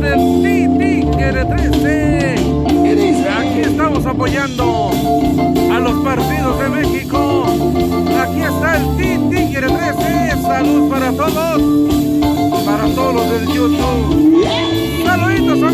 del City 13. Aquí estamos apoyando a los partidos de México. Aquí está el Titi 13. Salud para todos. Para todos los del YouTube. Saluditos amigos.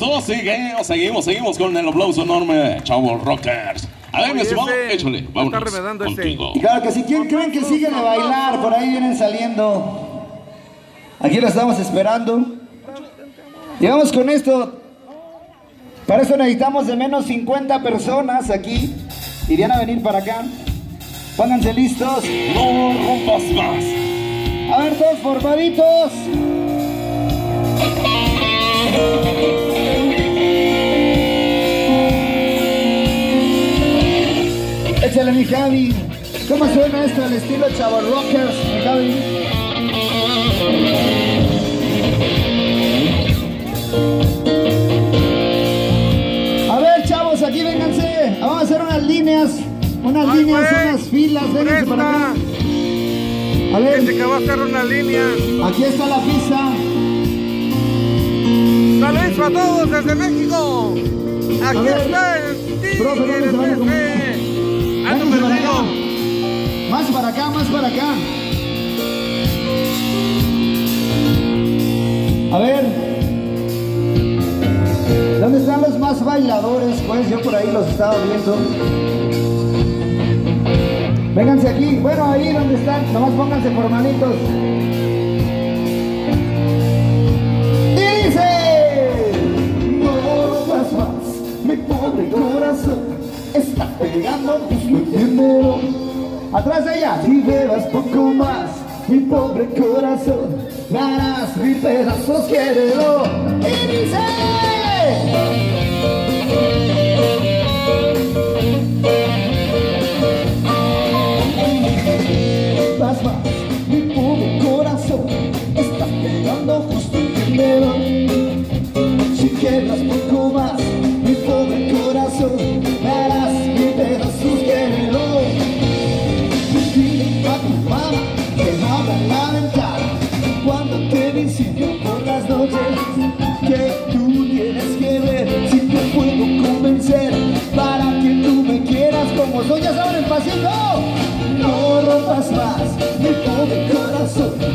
el aplauso. Seguimos, seguimos, seguimos con el aplauso enorme, chavos rockers. A ver, mi estimado, échale, vámonos contigo. Y claro que si quieren, creen que siguen a bailar, por ahí vienen saliendo. Aquí lo estamos esperando. Llegamos con esto. Para eso necesitamos de menos 50 personas aquí. Irían a venir para acá. Pónganse listos. No rompas más. A ver, todos formaditos. Échale mi Javi. ¿Cómo suena esto al estilo Chavo Rockers, mi Javi? A ver, chavos, aquí vénganse. Vamos a hacer unas líneas. Unas líneas, unas filas. Vénganse para acá. A ver. Este que va a hacer una línea. Aquí está la pista. Saludos a todos desde México. Aquí está el Tigre Más para acá, más para acá. A ver. ¿Dónde están los más bailadores? Pues yo por ahí los estaba viendo. Vénganse aquí. Bueno, ahí donde están. Nomás pónganse formalitos. corazón está pegando, pues entiendo. Atrás de ella, si bebas poco más, mi pobre corazón, darás mil pedazos, quiero. Y dice... abra la ventana Cuando te visito por las noches Que tú tienes que ver si te puedo convencer Para que tú me quieras como soy, ya saben el pasito No rompas más mi pobre corazón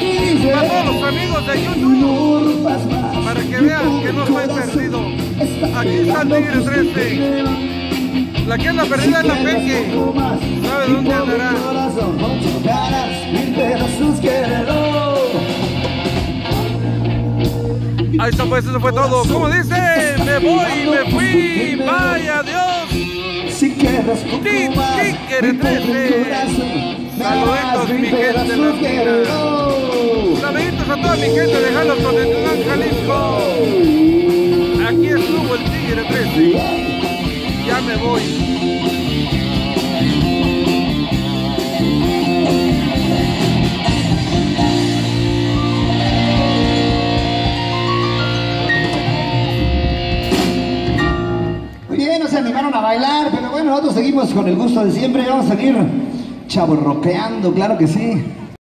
Y para todos los amigos de YouTube, para que vean que no estoy perdido. Aquí está el Tigre justo 13. La que anda perdida es la Peque. ¿Sabe dónde andará? Ahí está pues, eso fue todo. ¿Cómo dice? Me voy, me fui, vaya Dios. Si quieres Tigre mi pobre 13. corazón, me Saluditos, mi gente de mi gente de Halston en Tulán, Jalisco. Aquí estuvo el Tigre 13. Ya me voy. Muy bien, no se animaron a bailar, pero bueno, nosotros seguimos con el gusto de siempre. Vamos a seguir chavo rockeando, claro que sí.